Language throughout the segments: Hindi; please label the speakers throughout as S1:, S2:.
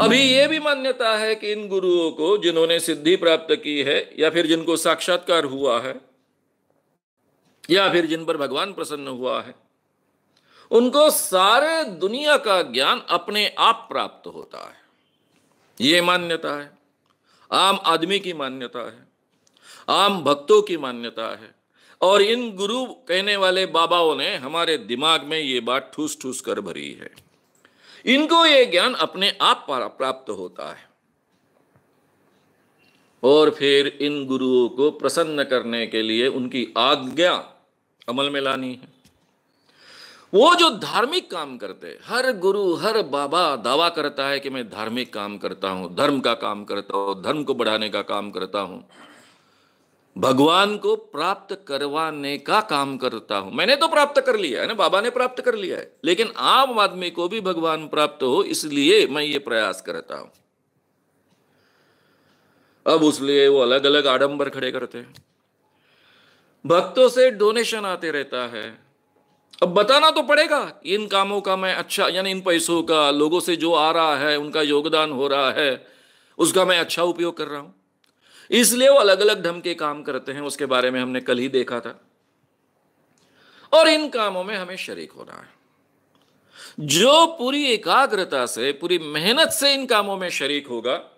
S1: अभी यह भी मान्यता है कि इन गुरुओं को जिन्होंने सिद्धि प्राप्त की है, या फिर जिनको साक्षात्कार हुआ है, या फिर जिन पर भगवान प्रसन्न हुआ है, उनको सारे दुनिया का ज्ञान अपने आप प्राप्त होता है। ये मान्यता है। आम आदमी की मान्यता है। आम भक्तों की मान्यता है। और इन गुरु कहने वाले बाबाओं ने हमारे दिमाग में ये बात ठूस ठूस कर भरी है। इनको ये ज्ञान अपने आप पर प्राप्त होता है। और फिर इन गुरुओं को प्रसन्न करने के लिए उनकी आज्ञा अमल में लानी है। वो जो धार्मिक काम करते हर गुरु, हर बाबा दावा करता है कि मैं धार्मिक काम करता हूँ, धर्म का काम करता हूँ, धर्म को बढ़ाने का काम करता हूँ। भगवान को प्राप्त करवाने का काम करता हूँ। मैंने तो प्राप्त कर लिया है ना, बाबा ने प्राप्त कर लिया है। लेकिन आम आदमी को भी भगवान प्राप्त हो, इसलिए मैं ये प्रयास करता हूँ। अब उसलिए वो अलग अलग आडंबर खड़े करते हैं। भक्तों से डोनेशन आते रहता है। अब बताना तो पड़ेगा, इन कामों का मैं अच्छा यानी इन पैसों का, लोगों से जो आ रहा है, उनका योगदान हो रहा है, उसका मैं अच्छा उपयोग कर रहा हूँ। इसलिए वो अलग अलग ढंग के काम करते हैं, उसके बारे में हमने कल ही देखा था। और इन कामों में हमें शरीक होना है। जो पूरी एकाग्रता से, पूरी मेहनत से इन कामों में शरीक होगा,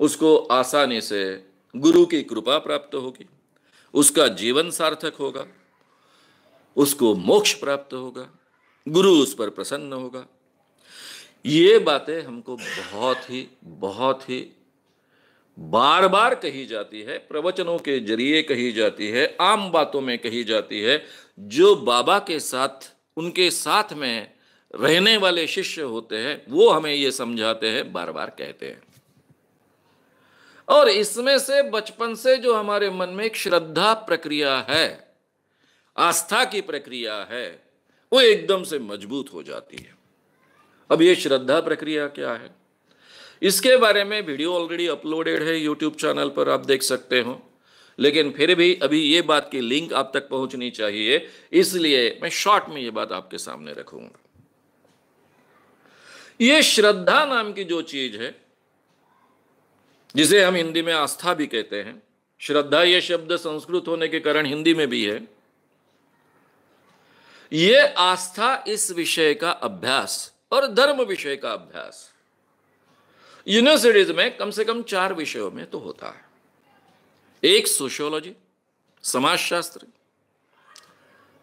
S1: उसको आसानी से गुरु की कृपा प्राप्त होगी, उसका जीवन सार्थक होगा, उसको मोक्ष प्राप्त होगा, गुरु उस पर प्रसन्न होगा। ये बातें हमको बहुत ही बहुत ही बार बार कही जाती है, प्रवचनों के ज़रिए कही जाती है, आम बातों में कही जाती है, जो बाबा के साथ, उनके साथ में रहने वाले शिष्य होते हैं, वो हमें ये समझाते हैं बार बार कहते हैं। और इसमें से बचपन से जो हमारे मन में एक श्रद्धा प्रक्रिया है, आस्था की प्रक्रिया है, वो एकदम से मज़बूत हो जाती है। अब ये श्रद्धा प्रक्रिया क्या है? इसके बारे में वीडियो ऑलरेडी अपलोडेड है यूट्यूब चैनल पर आप देख सकते हो। लेकिन फिर भी अभी ये बात की लिंक आप तक पहुंचनी चाहिए, इसलिए मैं शॉर्ट में ये बात आपके सामने रखूँगा। ये श्रद्धा नाम की जो चीज़ है, जिसे हम हिंदी में आस्था भी कहते हैं, श्रद्धा ये शब्द संस्कृत होने के कारण हिंदी में भी है, ये आस्था इस विषय का अभ्यास और धर्म विषय का अभ्यास। यूनिवर्सिटीज में कम से कम चार विषयों में तो होता है। एक सोशियोलॉजी, समाजशास्त्र,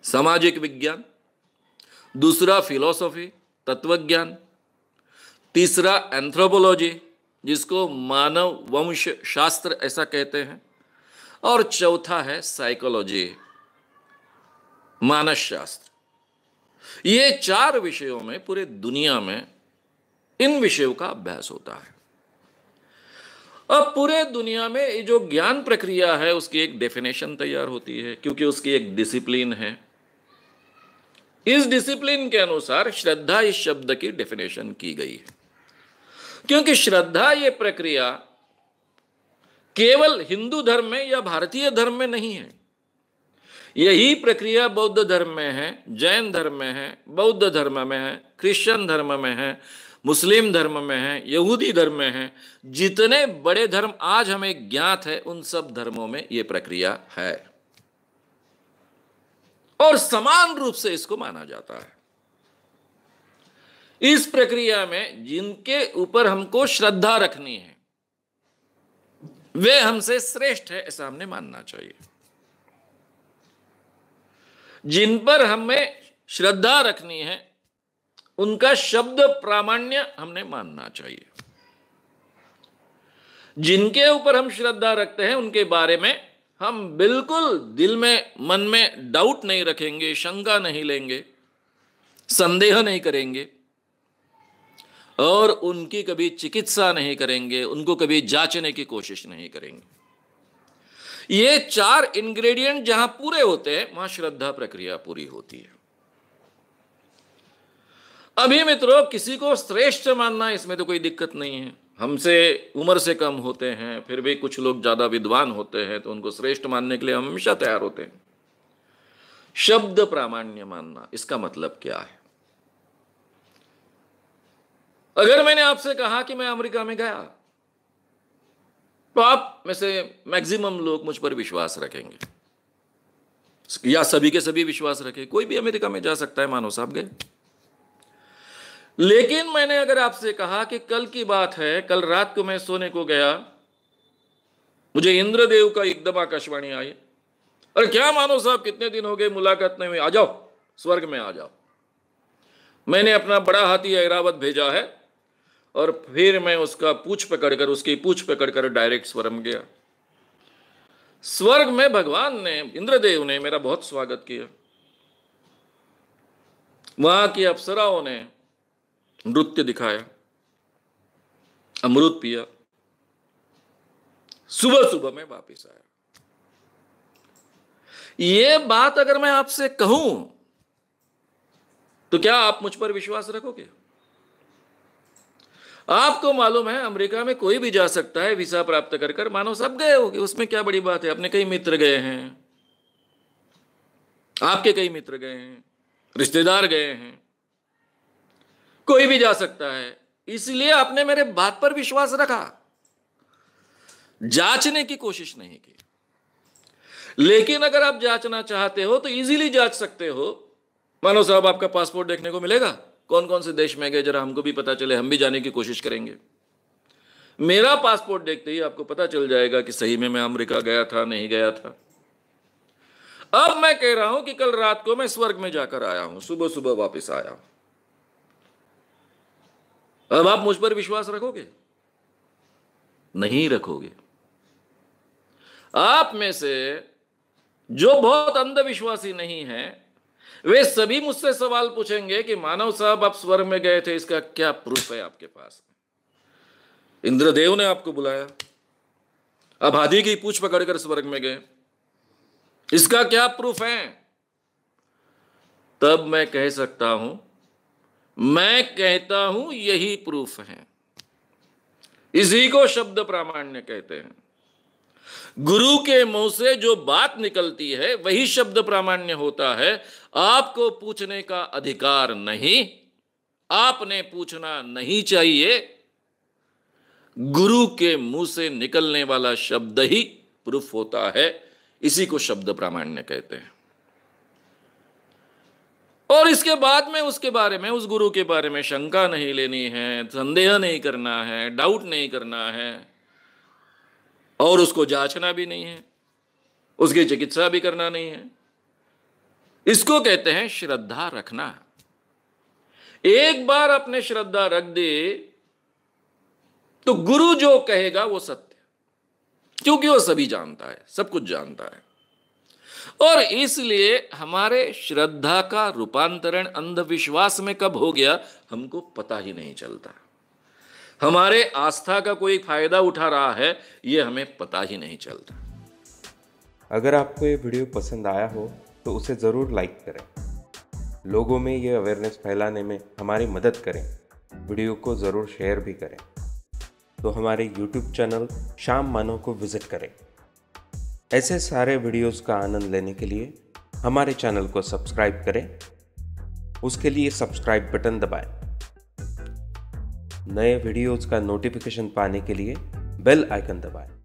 S1: सामाजिक विज्ञान, दूसरा फिलोसॉफी, तत्वज्ञान, तीसरा एंथ्रोपोलॉजी, जिसको मानव वंश शास्त्र ऐसा कहते हैं, और चौथा है साइकोलॉजी मानस शास्त्र ये चार विषयों में पूरे दुनिया में इन विषयों का अभ्यास होता है। अब पूरे दुनिया में ये जो ज्ञान प्रक्रिया है, उसकी एक डेफिनेशन तैयार होती है, क्योंकि उसकी एक डिसिप्लिन है। इस डिसिप्लिन के अनुसार श्रद्धा इस शब्द की डेफिनेशन की गई है। क्योंकि श्रद्धा ये प्रक्रिया केवल हिंदू धर्म में या भारतीय धर्म में नहीं है। यही प्रक्रिया बौद्ध धर्म में है, जैन धर्म में है, बौद्ध धर्म में है, क्रिश्चियन धर्म में है मुस्लिम धर्म में है, यहूदी धर्म में है, जितने बड़े धर्म आज हमें ज्ञात है, उन सब धर्मों में यह प्रक्रिया है। और समान रूप से इसको माना जाता है। इस प्रक्रिया में जिनके ऊपर हमको श्रद्धा रखनी है, वे हमसे श्रेष्ठ है, ऐसा हमने मानना चाहिए। जिन पर हमें श्रद्धा रखनी है उनका शब्द प्रामाण्य हमने मानना चाहिए। जिनके ऊपर हम श्रद्धा रखते हैं, उनके बारे में हम बिल्कुल दिल में, मन में डाउट नहीं रखेंगे, शंका नहीं लेंगे, संदेह नहीं करेंगे, और उनकी कभी चिकित्सा नहीं करेंगे, उनको कभी जांचने की कोशिश नहीं करेंगे। ये चार इंग्रेडिएंट जहाँ पूरे होते हैं, वहाँ श्रद्धा प्रक्रिया पूरी होती है। अभी मित्रों, किसी को श्रेष्ठ मानना, इसमें तो कोई दिक्कत नहीं है। हमसे उम्र से कम होते हैं, फिर भी कुछ लोग ज़्यादा विद्वान होते हैं तो उनको श्रेष्ठ मानने के लिए हम हमेशा तैयार होते हैं। शब्द प्रामाण्य मानना, इसका मतलब क्या है? अगर मैंने आपसे कहा कि मैं अमेरिका में गया तो आप में से मैक्सिमम लोग मुझ पर विश्वास रखेंगे। या सभी के सभी विश्वास रखे। कोई भी अमेरिका में जा सकता है, मानो साहब गए। लेकिन मैंने अगर आपसे कहा कि कल की बात है, कल रात को मैं सोने को गया, मुझे इंद्रदेव का एकदम आकाशवाणी आई। अरे क्या मानो साहब, कितने दिन हो गए मुलाकात नहीं हुई? आ जाओ, स्वर्ग में आ जाओ। मैंने अपना बड़ा हाथी ऐरावत भेजा है और फिर मैं उसका पूछ पकड़कर, उसकी पूछ पकड़कर डायरेक्ट स्वर्ग गया। स्वर्ग में भगवान ने, इंद्रदेव ने मेरा बहुत स्वागत किया। वहाँ की अप्सराओं ने नृत्य दिखाया, अमृत पिया। सुबह सुबह मैं वापिस आया। ये बात अगर मैं आपसे कहूँ तो क्या आप मुझ पर विश्वास रखोगे? आपको मालूम है, अमेरिका में कोई भी जा सकता है, वीसा प्राप्त कर कर मानो सब गए होगे। उसमें क्या बड़ी बात है? अपने कई मित्र गए हैं। आपके कई मित्र गए हैं। रिश्तेदार गए हैं। कोई भी जा सकता है। इसलिए आपने मेरे बात पर विश्वास रखा। जांचने की कोशिश नहीं की। लेकिन अगर आप जांचना चाहते हो तो इजीली जाँच सकते हो। मानो साहब, आपका पासपोर्ट देखने को मिलेगा? कौन कौन से देश में गए? जरा हमको भी पता चले, हम भी जाने की कोशिश करेंगे। मेरा पासपोर्ट देखते ही आपको पता चल जाएगा कि सही में मैं अमेरिका गया था, नहीं गया था। अब मैं कह रहा हूँ कि कल रात को मैं स्वर्ग में जाकर आया हूँ सुबह सुबह वापस आया हूँ। अब आप मुझ पर विश्वास रखोगे? नहीं रखोगे। आप में से जो बहुत अंधविश्वासी नहीं है, वे सभी मुझसे सवाल पूछेंगे कि, मानव साहब, आप स्वर्ग में गए थे, इसका क्या प्रूफ है आपके पास? इंद्रदेव ने आपको बुलाया। अब हाथी की पूछ पकड़कर स्वर्ग में गए। इसका क्या प्रूफ है? तब मैं कह सकता हूँ मैं कहता हूँ, यही प्रूफ है। इसी को शब्द प्रामाण्य कहते हैं। गुरु के मुँह से जो बात निकलती है, वही शब्द प्रामाण्य होता है। आपको पूछने का अधिकार नहीं, आपने पूछना नहीं चाहिए। गुरु के मुँह से निकलने वाला शब्द ही प्रूफ होता है। इसी को शब्द प्रामाण्य कहते हैं। और इसके बाद में उसके बारे में, उस गुरु के बारे में शंका नहीं लेनी है, संदेह नहीं करना है डाउट नहीं करना है, और उसको जांचना भी नहीं है, उसकी चिकित्सा भी करना नहीं है। इसको कहते हैं श्रद्धा रखना। एक बार अपने श्रद्धा रख दे तो गुरु जो कहेगा वो सत्य, क्योंकि वो सभी जानता है, सब कुछ जानता है। और इसलिए हमारे श्रद्धा का रूपांतरण अंधविश्वास में कब हो गया, हमको पता ही नहीं चलता। हमारे आस्था का कोई फ़ायदा उठा रहा है, ये हमें पता ही नहीं चलता।
S2: अगर आपको ये वीडियो पसंद आया हो तो उसे ज़रूर लाइक करें। लोगों में ये अवेयरनेस फैलाने में हमारी मदद करें। वीडियो को ज़रूर शेयर भी करें। तो हमारे यूट्यूब चैनल शाम मानो को विज़िट करें। ऐसे सारे वीडियोस का आनंद लेने के लिए हमारे चैनल को सब्सक्राइब करें। उसके लिए सब्सक्राइब बटन दबाएँ। नए वीडियोस का नोटिफिकेशन पाने के लिए बेल आइकन दबाएँ।